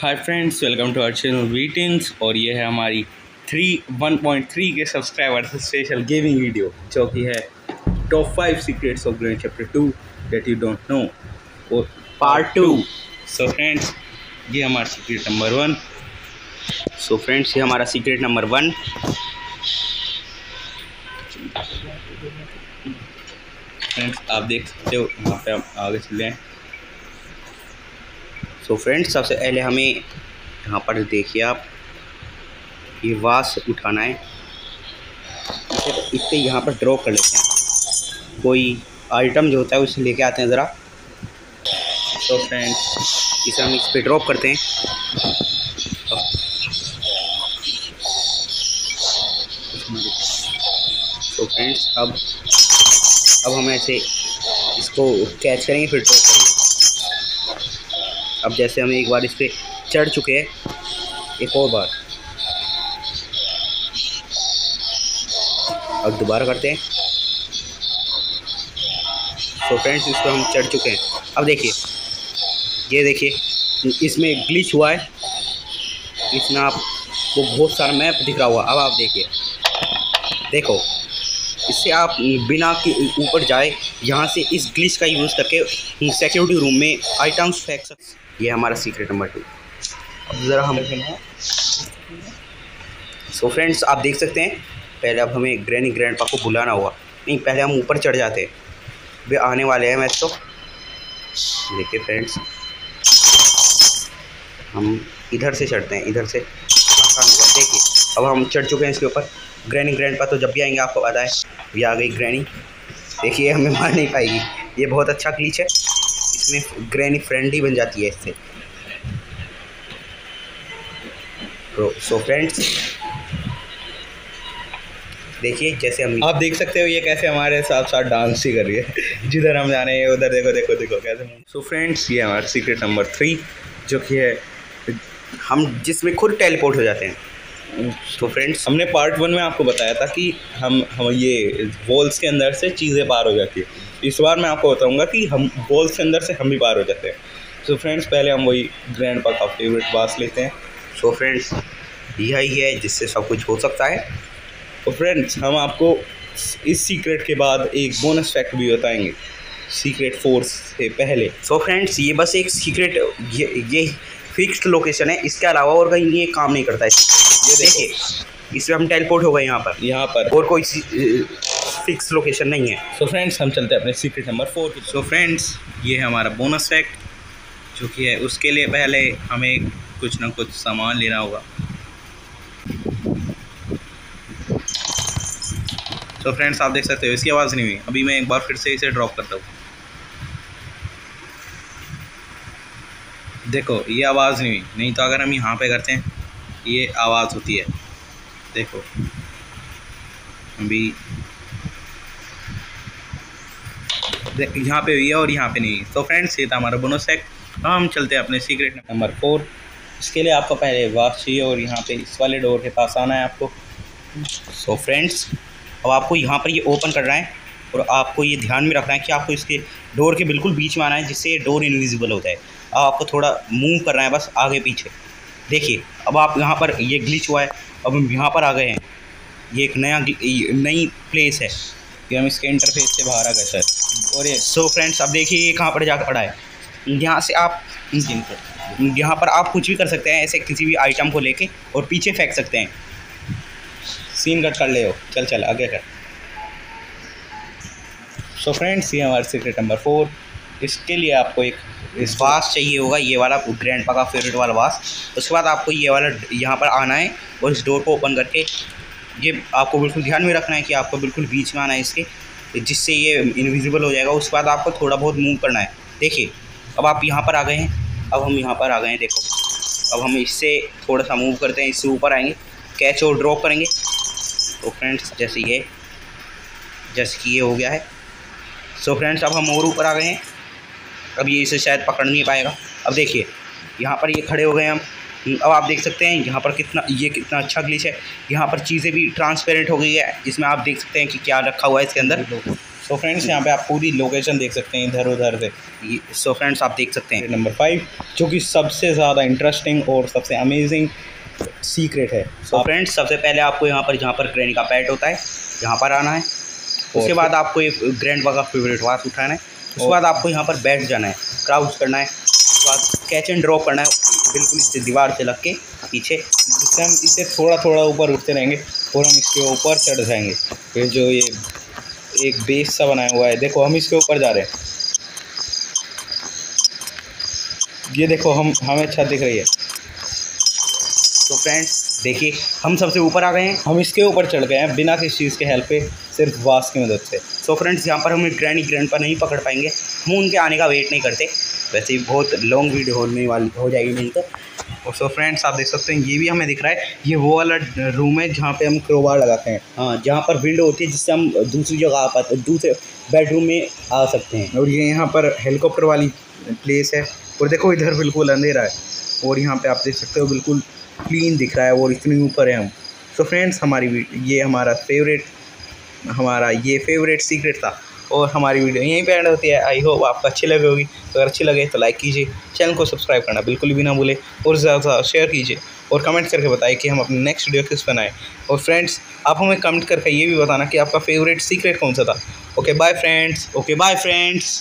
Hi friends welcome to our channel वीटिंस और ये है हमारी three one point three K subscriber special gaming video जो कि है top five secrets of Granny chapter two that you don't know और part two so friends ये हमारा secret number one so friends ये हमारा सीक्रेट नंबर वन फ्रेंड्स आप देख सकते हो, यहाँ पे हम आगे चले हैं। सो फ्रेंड्स सबसे पहले हमें यहाँ पर देखिए आप, ये वास उठाना है। इसे यहाँ पर ड्रॉ कर लेते हैं। कोई आइटम जो होता है उसे लेके आते हैं ज़रा। सो फ्रेंड्स इसे हम इस पर ड्रॉप करते हैं। तो फ्रेंड्स अब अब हम ऐसे इसको कैच करेंगे, फिर ड्रॉप अब जैसे हम एक बार इस पर चढ़ चुके हैं, एक और बार। अब दोबारा करते हैं। तो फ्रेंड्स इस पर हम चढ़ चुके हैं। अब देखिए, ये देखिए, इसमें ग्लिच हुआ है। इसमें आपको बहुत सारा मैप दिख रहा हुआ अब आप देखिए। देखो इससे आप बिना के ऊपर जाए, यहाँ से इस ग्लिच का यूज़ करके सिक्योरिटी रूम में आइटम्स फेंक सकते ये हमारा सीक्रेट नंबर टू अब ज़रा हम सो फ्रेंड्स आप देख सकते हैं, पहले अब हमें ग्रैनी ग्रैंड पा को बुलाना हुआ। नहीं, पहले हम ऊपर चढ़ जाते वे आने वाले हैं मैच तो। देखिए फ्रेंड्स हम इधर से चढ़ते हैं, इधर से आसान होगा देखिए। अब हम चढ़ चुके हैं इसके ऊपर। ग्रैनी ग्रैंड पर तो जब भी आएँगे आपको पता है। ये आ गई ग्रैनी देखिए हमें मार नहीं पाएगी। ये बहुत अच्छा क्लीच है। इसमें ग्रैनी फ्रेंडली बन जाती है इससे। सो फ्रेंड्स देखिए, जैसे हम आप देख सकते हो ये कैसे हमारे साथ साथ डांस ही कर रही है। जिधर हम जाने हैं उधर देखो देखो देखो कैसे। सो फ्रेंड्स ये हमारा सीक्रेट नंबर थ्री जो कि है, हम जिसमें खुद टेलीपोर्ट हो जाते हैं। तो फ्रेंड्स हमने पार्ट वन में आपको बताया था कि हम हम ये वॉल्स के अंदर से चीज़ें पार हो जाती है। इस बार मैं आपको बताऊँगा कि हम वॉल्स के अंदर से हम भी पार हो जाते हैं। सो फ्रेंड्स पहले हम वही ग्रैंड पा का फेवरेट बास लेते हैं। सो फ्रेंड्स यही है जिससे सब कुछ हो सकता है। तो फ्रेंड्स हम आपको इस सीक्रेट के बाद एक बोनस फैक्ट भी बताएँगे। सीक्रेट फोर्स से पहले। सो so फ्रेंड्स ये बस एक सीक्रेट ये ये फिक्स्ड लोकेशन है। इसके अलावा और कहीं ये काम नहीं करता है। देखिए इसमें हम टेलीपोर्ट हो गए यहाँ पर। यहाँ पर। और कोई फिक्स लोकेशन नहीं है। सो so फ्रेंड्स हम चलते हैं अपने सीक्रेट नंबर फोर की सो फ्रेंड्स ये है हमारा बोनस फैक्ट जो कि है उसके लिए पहले हमें कुछ ना कुछ सामान लेना होगा। तो फ्रेंड्स आप देख सकते हो इसकी आवाज़ नहीं हुई। अभी मैं एक बार फिर से इसे ड्रॉप करता हूँ। देखो ये आवाज़ नहीं हुई। नहीं तो अगर हम यहाँ पे करते हैं ये आवाज़ होती है। देखो। अभी यहाँ पे हुई है और यहाँ पे नहीं तो फ्रेंड्स ये था हमारा बोनस हम चलते हैं अपने सीक्रेट नंबर फोर इसके लिए आपको पहले वाश चाहिए और यहाँ पे इस वाले डोर के पास आना है आपको। सो फ्रेंड्स अब आपको यहाँ पर ये ओपन करना है और आपको ये ध्यान में रखना है कि आपको इसके डोर के बिल्कुल बीच में आना है जिससे डोर इनविजिबल है। अब आपको थोड़ा मूव करना है बस आगे पीछे। देखिए अब आप यहाँ पर ये ग्लिच हुआ है अब हम यहाँ पर आ गए हैं। ये एक नया नई प्लेस है कि हम इसके इंटरफेस से बाहर आ गए। सर और ये सो फ्रेंड्स अब देखिए ये कहाँ पर जाकर पड़ा है। यहाँ से आप यहाँ पर आप कुछ भी कर सकते हैं ऐसे किसी भी आइटम को लेके और पीछे फेंक सकते हैं। सीन कट कर ले हो। चल चल आगे कर। सो फ्रेंड्स ये हमारा सीक्रेट नंबर फोर इसके लिए आपको एक वास चाहिए होगा, ये वाला ग्रैंड पा का फेवरेट वाला वास। उसके बाद आपको ये वाला यहाँ पर आना है और इस डोर को ओपन करके ये आपको बिल्कुल ध्यान में रखना है कि आपको बिल्कुल बीच में आना है इसके, जिससे ये इनविजिबल हो जाएगा। उसके बाद आपको थोड़ा बहुत मूव करना है। देखिए, अब आप यहाँ पर आ गए हैं। अब हम यहाँ पर आ गए हैं, देखो। अब हम इससे थोड़ा सा मूव करते हैं, इससे ऊपर आएँगे। कैच और ड्रॉप करेंगे। तो फ्रेंड्स जैसे ये, जैसे कि ये हो गया है। सो फ्रेंड्स अब हम और ऊपर आ गए हैं। अब ये इसे शायद पकड़ नहीं पाएगा। अब देखिए यहाँ पर ये खड़े हो गए हम। अब आप देख सकते हैं यहाँ पर कितना ये कितना अच्छा ग्लिच है। यहाँ पर चीज़ें भी ट्रांसपेरेंट हो गई है जिसमें आप देख सकते हैं कि क्या रखा हुआ है इसके अंदर। सो फ्रेंड्स यहाँ पे आप पूरी लोकेशन देख सकते हैं इधर उधर से। सो फ्रेंड्स आप देख सकते हैं। नंबर फाइव जो कि सबसे ज़्यादा इंटरेस्टिंग और सबसे अमेजिंग सीक्रेट है। सो so फ्रेंड्स सबसे पहले आपको यहाँ पर जहाँ पर ग्रैनी का पैट होता है यहाँ पर आना है। उसके बाद आपको एक ग्रैंड का फेवरेट वास उठाना है। उसके बाद आपको यहाँ पर बैठ जाना है क्राउच करना है, उसके बाद कैच एंड ड्रॉप करना है, बिल्कुल इससे दीवार से लग के पीछे, जिससे हम इसे थोड़ा थोड़ा ऊपर उठते रहेंगे, और हम इसके ऊपर चढ़ जाएँगे। फिर जो ये एक बेस सा बनाया हुआ है, देखो हम इसके ऊपर जा रहे हैं। ये देखो हम, हमें छत दिख रही है। तो फ्रेंड्स देखिए, हम सबसे ऊपर आ गए हैं। हम इसके ऊपर चढ़ गए हैं, बिना किसी चीज़ के हेल्प पे, सिर्फ़ वास की मदद से। सो फ्रेंड्स यहाँ पर हमें ग्रैनी ग्रैंड पर नहीं पकड़ पाएँगे। हम उनके आने का वेट नहीं करते। वैसे ही बहुत लॉन्ग वीडियो होने वाली, हो जाएगी नहीं तो। और सो फ्रेंड्स आप देख सकते हैं, ये भी हमें दिख रहा है। ये वो वाला रूम है जहाँ पे हम क्रोबार लगाते हैं। हाँ जहाँ पर विंडो होती है जिससे हम दूसरी जगह आ पाते, दूसरे बेडरूम में आ सकते हैं। और ये यहाँ पर हेलीकॉप्टर वाली प्लेस है। और देखो, इधर बिल्कुल अंधेरा है। और यहाँ पे आप देख सकते हो, बिल्कुल क्लीन दिख रहा है और इतनी ऊपर है हम। तो फ्रेंड्स हमारी ये हमारा फेवरेट हमारा ये फेवरेट सीक्रेट था और हमारी वीडियो यहीं पे एंड होती है। आई होप आपको अच्छी लगी होगी। तो अगर अच्छी लगे तो लाइक कीजिए। चैनल को सब्सक्राइब करना बिल्कुल भी ना भूलें और ज़्यादा शेयर कीजिए और कमेंट करके बताइए कि हम अपने नेक्स्ट वीडियो किस बनाएँ। और फ्रेंड्स आप हमें कमेंट करके ये भी बताना कि आपका फेवरेट सीक्रेट कौन सा था। Okay bye friends okay bye friends